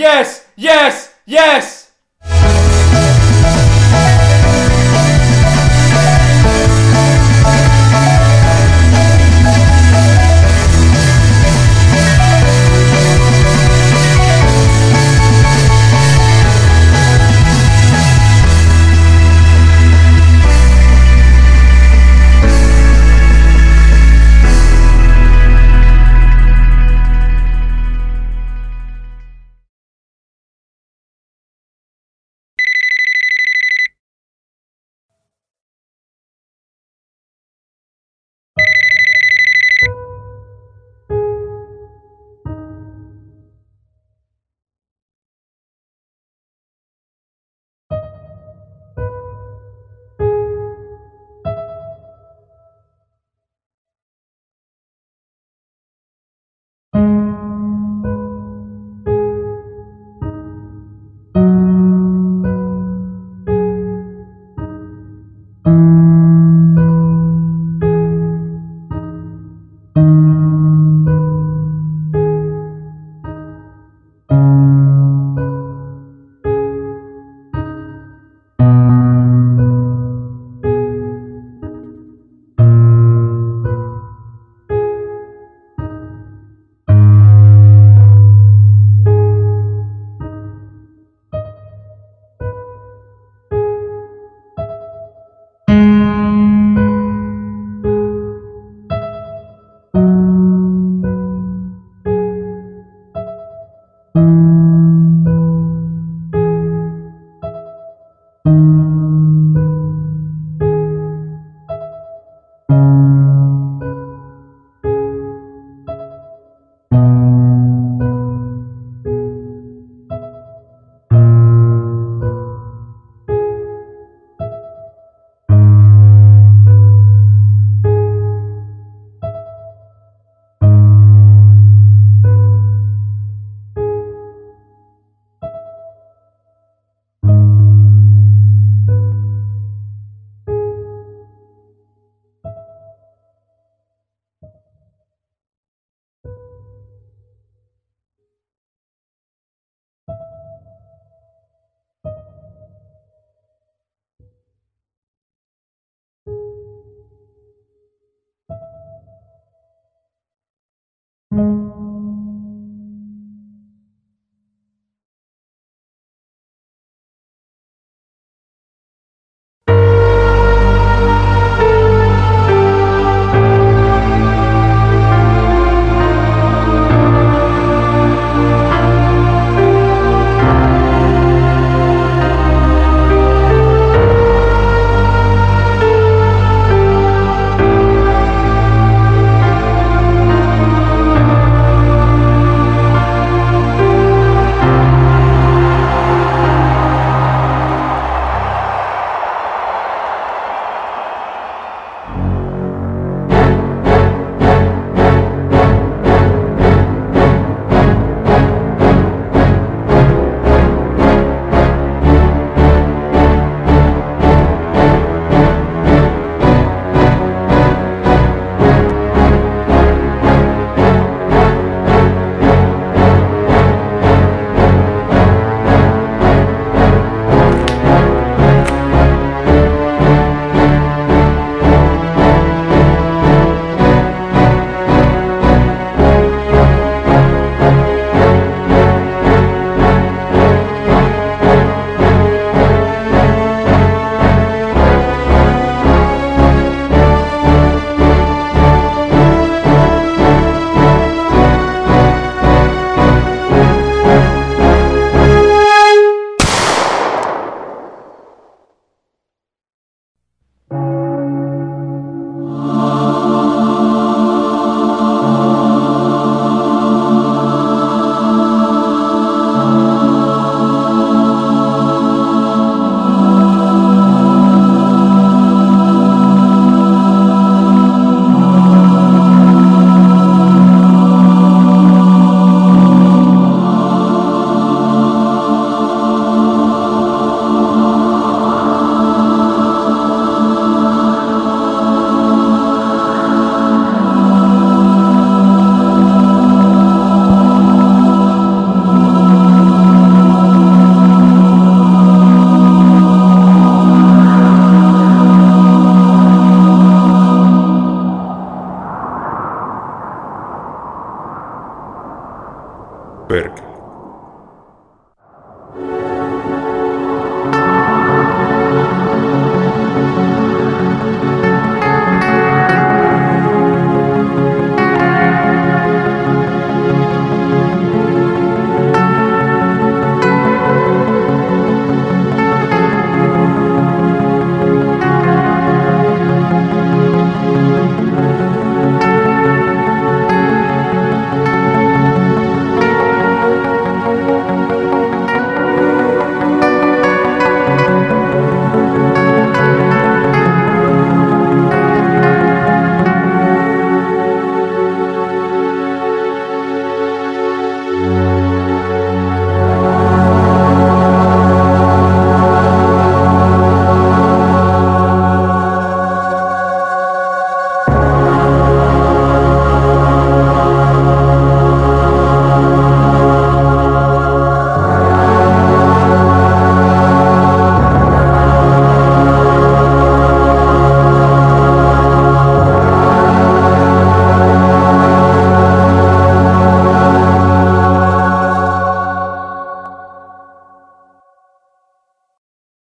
Yes! Yes! Yes! Берг.